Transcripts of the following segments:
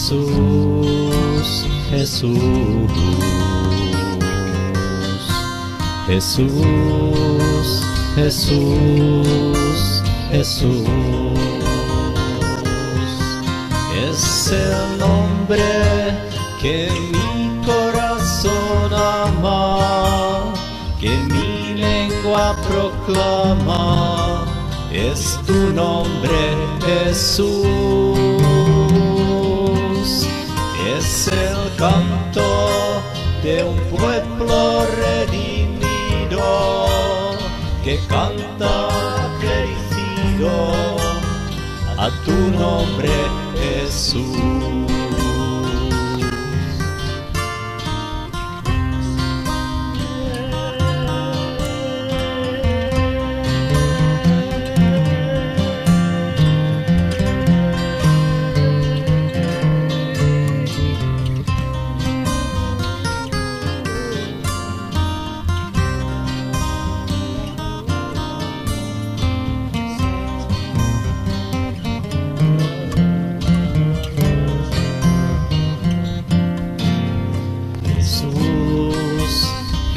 Jesús, Jesús, Jesús, Jesús. Es el nombre que mi corazón ama, que mi lengua proclama. Es tu nombre, Jesús. Canto de un pueblo redimido que canta agradecido a tu nombre. Jesús,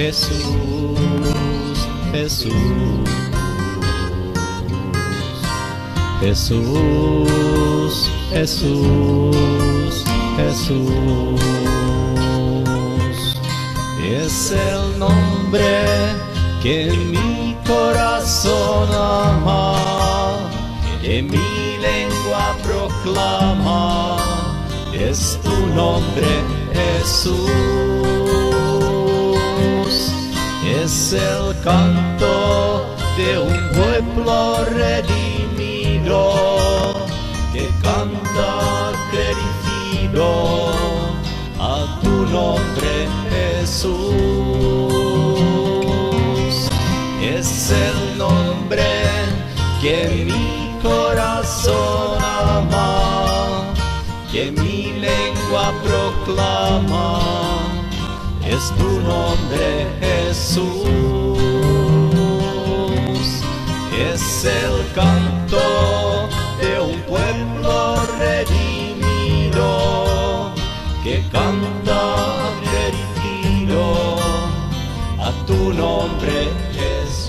Jesús, Jesús. Jesús, Jesús, Jesús. Es el nombre que mi corazón ama, que mi lengua proclama. Es tu nombre, Jesús. Es el canto de un pueblo redimido que canta agradecido a tu nombre, Jesús. Es el nombre que mi corazón ama, que mi lengua proclama. Es tu nombre, Jesús. Es el canto de un pueblo redimido que canta agradecido a tu nombre, Jesús.